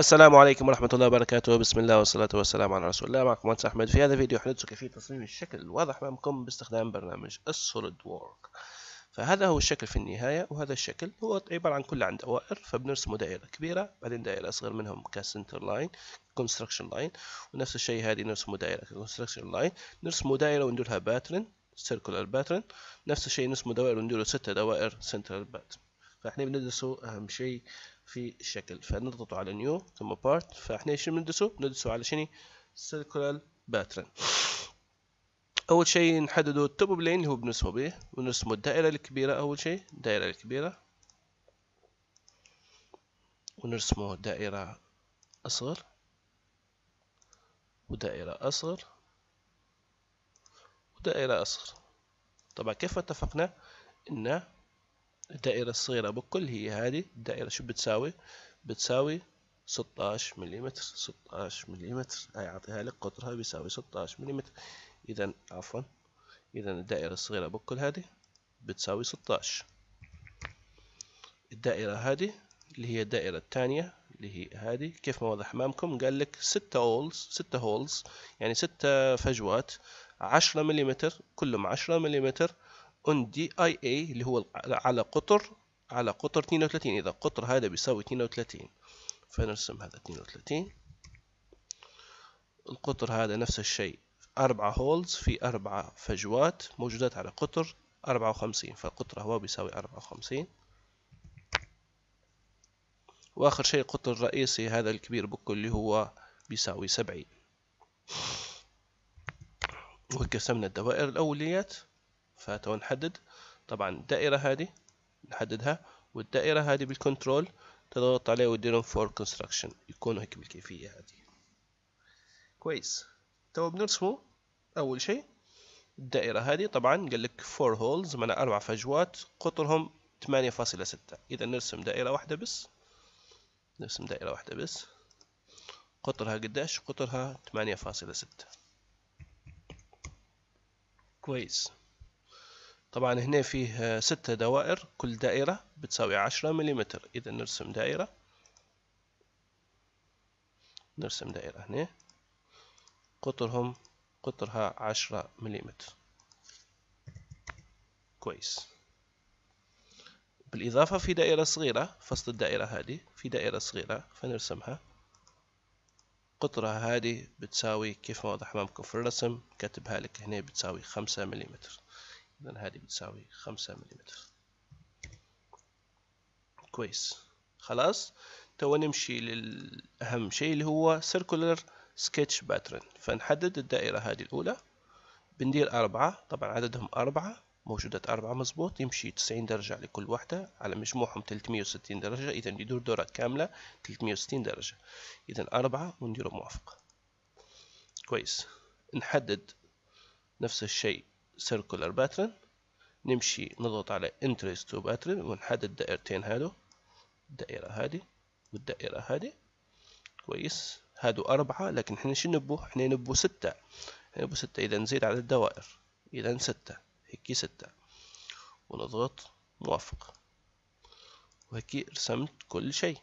السلام عليكم ورحمة الله وبركاته. بسم الله والصلاة والسلام على رسول الله. معكم مهندس أحمد. في هذا الفيديو حندرس كيفية تصميم الشكل الواضح أمامكم باستخدام برنامج SolidWorks فهذا هو الشكل في النهاية وهذا الشكل هو عبارة عن كل عن دوائر فبنرسمه دائرة كبيرة بعدين دائرة أصغر منهم ك center line construction line ونفس الشيء هذه نرسمه دائرة construction line نرسمه دائرة ونديرها pattern circular pattern نفس الشيء نرسمه دوائر ونديره ستة دوائر central pattern فاحنا بندرسه أهم شيء في الشكل. فنضغط على new ثم part فاحنا إيش بندرسه؟ بندرسه على شنو؟ circular pattern أول شيء نحدده ال top plane اللي هو بنرسمه به. ونرسمه الدائرة الكبيرة أول شيء الدائرة الكبيرة. ونرسمه دائرة أصغر. ودائرة أصغر. ودائرة أصغر. طبعا كيف اتفقنا؟ إن الدائرة الصغيرة بكل هي هذه الدائرة شو بتساوي؟ بتساوي 16 ملم 16 ملم هاي أعطيها لك قطرها بيساوي 16 ملم إذا عفوا. إذا الدائرة الصغيرة بكل هذه بتساوي 16 الدائرة هذه اللي هي الدائرة الثانية اللي هي هذه كيف ما واضح أمامكم قال لك 6 holes 6 holes يعني 6 فجوات 10 ملم كلهم 10 ملم اي اي اللي هو على قطر على قطر 32 إذا قطر هذا بيساوي 32 فنرسم هذا 32 القطر هذا نفس الشيء أربعة هولز في أربعة فجوات موجودات على قطر أربعة وخمسين. فالقطر هو بيساوي أربعة وخمسين. وآخر شيء القطر الرئيسي هذا الكبير بكل اللي هو بيساوي سبعين. وقسمنا الدوائر الأوليات. فتو نحدد طبعا الدائرة هذه نحددها والدائرة هذه بال control تضغط عليه وتديرهم for construction يكونوا هيك بالكيفية هذه. كويس. تو بنرسمه أول شيء الدائرة هذه طبعا قال لك four holes معنى أربع فجوات قطرهم ثمانية فاصلة ستة. إذا نرسم دائرة واحدة بس. نرسم دائرة واحدة بس. قطرها قديش؟ قطرها ثمانية فاصلة ستة. كويس. طبعا هنا فيه ستة دوائر كل دائرة بتساوي عشرة ملم إذا نرسم دائرة. نرسم دائرة هنا. قطرهم قطرها عشرة ملم كويس. بالإضافة في دائرة صغيرة فصل الدائرة هذه في دائرة صغيرة فنرسمها. قطرها هذه بتساوي كيف ما واضح أمامكم في الرسم كاتبها لك هنا بتساوي خمسة ملم إذا هذه بتساوي خمسة ملم كويس. خلاص. تو نمشي للأهم شيء اللي هو circular sketch pattern. فنحدد الدائرة هذه الأولى. بندير أربعة. طبعا عددهم أربعة. موجودة أربعة مظبوط يمشي تسعين درجة لكل واحدة. على مجموعهم تلتمية وستين درجة. إذا يدور دورة كاملة تلتمية وستين درجة. إذا أربعة ونديره موافق. كويس. نحدد نفس الشيء. Circular pattern نمشي نضغط على interest to pattern ونحدد الدائرتين هادو. الدائرة هذه والدائرة هذه كويس. هادو أربعة لكن إحنا شو نبو؟ إحنا نبو ستة. نبو ستة. إذا نزيد على الدوائر. إذا ستة. هيك ستة. ونضغط. موافق. وهيك رسمت كل شيء.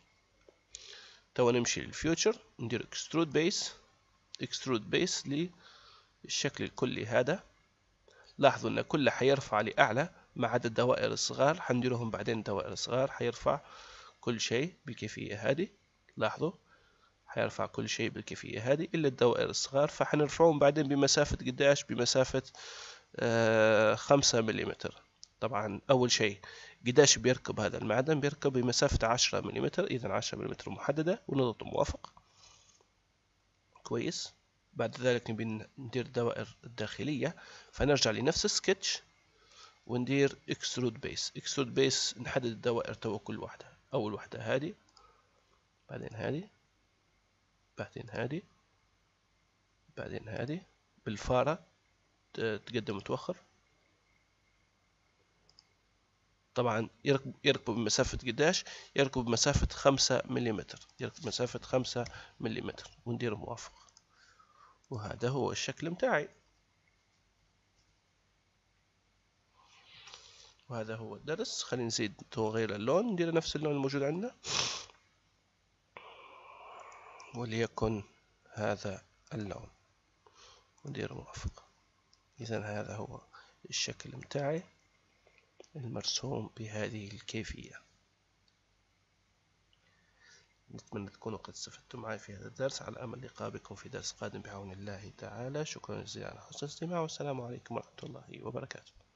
توا نمشي للفيوتشر. ندير extrude base. extrude base للشكل الكلي هذا. لاحظوا أن كله حيرفع لأعلى ما عدا الدوائر الصغار. حنديرهم بعدين الدوائر الصغار. حيرفع كل شيء بالكيفية هذه لاحظوا حيرفع كل شيء بالكيفية هذه إلا الدوائر الصغار. فحنرفعهم بعدين بمسافة قداش بمسافة آه خمسة مليمتر. طبعا أول شيء قداش بيركب هذا المعدن؟ بيركب بمسافة عشرة مليمتر. إذا عشرة مليمتر محددة ونضغط موافق. كويس. بعد ذلك نبي ندير الدوائر الداخلية فنرجع لنفس السكتش وندير extrude base extrude base نحدد الدوائر تو كل واحدة. أول واحدة هذه بعدين هذه بعدين هذه بعدين هذه. بالفارة تقدم وتوخر. طبعا يركب يركبوا بمسافة قداش؟ يركبوا بمسافة خمسة مليمتر. يركب بمسافة خمسة مليمتر. وندير موافق وهذا هو الشكل متاعي. وهذا هو الدرس. خلينا نزيد نغير اللون ندير نفس اللون الموجود عندنا. وليكن هذا اللون. ندير موافق إذا هذا هو الشكل متاعي المرسوم بهذه الكيفية. نتمنى تكونوا قد استفدتم معي في هذا الدرس. على أمل اللقاء بكم في درس قادم بعون الله تعالى. شكرا جزيلا على حسن الاستماع والسلام عليكم ورحمة الله وبركاته.